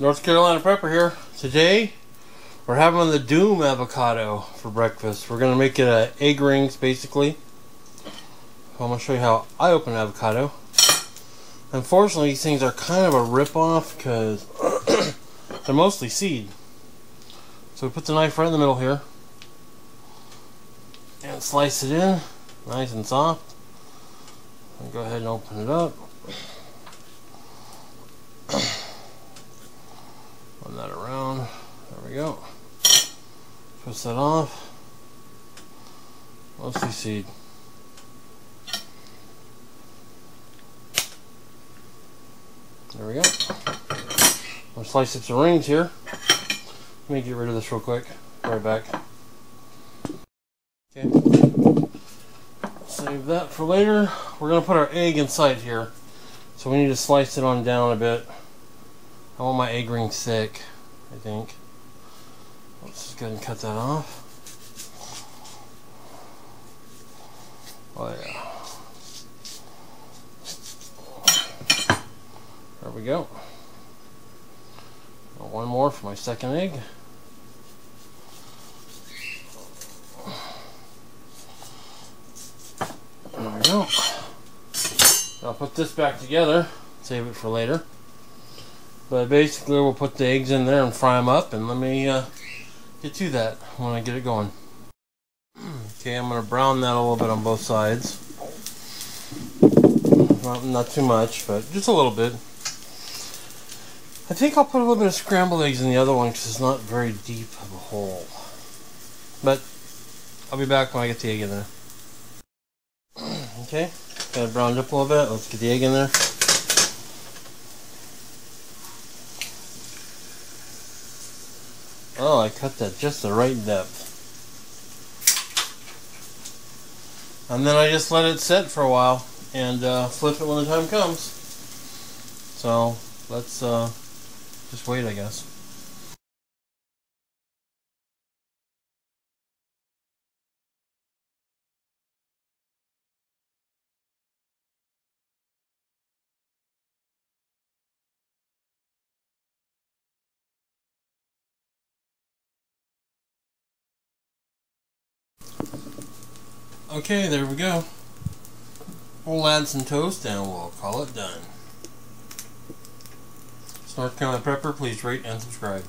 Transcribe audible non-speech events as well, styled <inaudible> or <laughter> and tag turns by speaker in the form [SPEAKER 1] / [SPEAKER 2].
[SPEAKER 1] North Carolina Prepper here. Today, we're having the Doom avocado for breakfast. We're gonna make it egg rings, basically. I'm gonna show you how I open an avocado. Unfortunately, these things are kind of a rip-off because <coughs> they're mostly seed. So we put the knife right in the middle here and slice it in, nice and soft. And go ahead and open it up. Run that around. There we go. Twist that off. Mostly seed. There we go. Slice up some rings here. Let me get rid of this real quick. Right back. Okay. Save that for later. We're going to put our egg inside here. So we need to slice it on down a bit. I want my egg ring thick, I think. Let's just go ahead and cut that off. Oh yeah. There we go. One more for my second egg. There we go. I'll put this back together, save it for later. But basically we'll put the eggs in there and fry them up and let me uh, get to that when I get it going. Okay, I'm going to brown that a little bit on both sides. Not, not too much, but just a little bit. I think I'll put a little bit of scrambled eggs in the other one because it's not very deep of a hole. But I'll be back when I get the egg in there. <clears throat> okay, got it browned up a little bit. Let's get the egg in there. Oh, I cut that just the right depth. And then I just let it sit for a while and uh, flip it when the time comes. So let's uh, just wait, I guess. Okay, there we go. We'll add some toast and we'll call it done. North Carolina Prepper, please rate and subscribe.